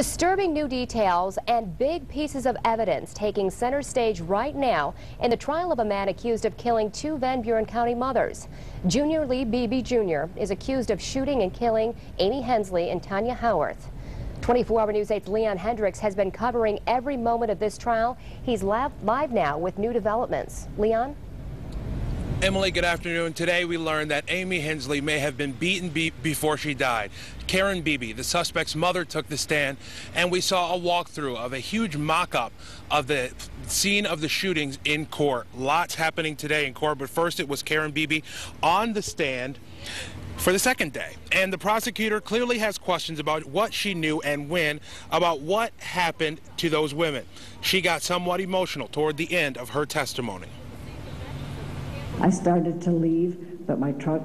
Disturbing new details and big pieces of evidence taking center stage right now in the trial of a man accused of killing two Van Buren County mothers. Junior Lee Beebe Jr. is accused of shooting and killing Amy Henslee and Tanya Howarth. 24-hour News 8's Leon Hendricks has been covering every moment of this trial. He's live now with new developments. Leon? Emily, good afternoon. Today we learned that Amy Henslee may have been beaten be before she died. Karen Beebe, the suspect's mother, took the stand, and we saw a walkthrough of a huge mock-up of the scene of the shootings in court. Lots happening today in court, but first it was Karen Beebe on the stand for the second day. And the prosecutor clearly has questions about what she knew and when about what happened to those women. She got somewhat emotional toward the end of her testimony. I started to leave, but my truck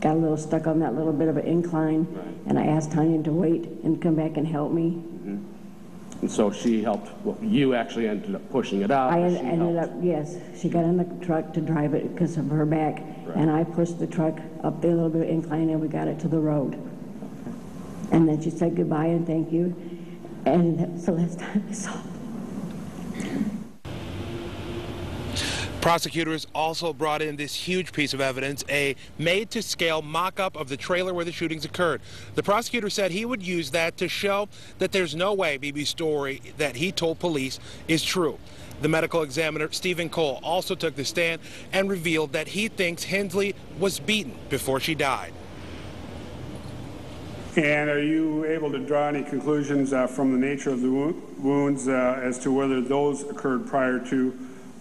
got a little stuck on that little bit of an incline, and I asked Tanya to wait and come back and help me. Mm-hmm. And so she helped, well, you actually ended up pushing it out. I but en- she ended helped. up, yes, she got in the truck to drive it because of her back, and I pushed the truck up the little bit of incline, and we got it to the road. And then she said goodbye and thank you, and that was the last time I saw her. Prosecutors also brought in this huge piece of evidence, a made-to-scale mock-up of the trailer where the shootings occurred. The prosecutor said he would use that to show that there's no way Beebe's story that he told police is true. The medical examiner, Stephen Cole, also took the stand and revealed that he thinks Henslee was beaten before she died. And are you able to draw any conclusions uh, from the nature of the wo- wounds uh, as to whether those occurred prior to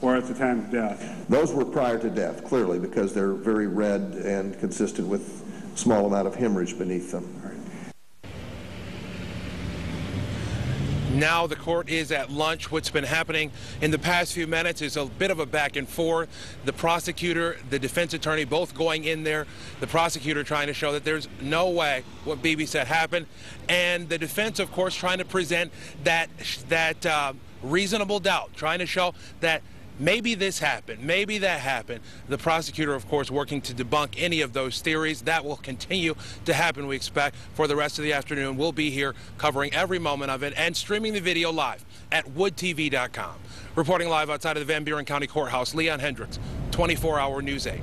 or at the time of death? Those were prior to death, clearly, because they're very red and consistent with small amount of hemorrhage beneath them. Now the court is at lunch. What's been happening in the past few minutes is a bit of a back and forth. The prosecutor, the defense attorney, both going in there. The prosecutor trying to show that there's no way what Beebe said happened, and the defense, of course, trying to present that that uh, reasonable doubt, trying to show that maybe this happened, maybe that happened. The prosecutor, of course, working to debunk any of those theories. That will continue to happen, we expect, for the rest of the afternoon. We'll be here covering every moment of it and streaming the video live at woodtv.com. Reporting live outside of the Van Buren County Courthouse, Leon Hendricks, 24 Hour News 8.